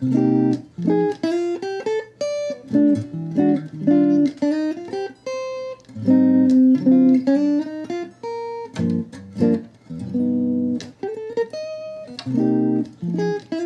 Thank mm -hmm. you.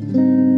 Música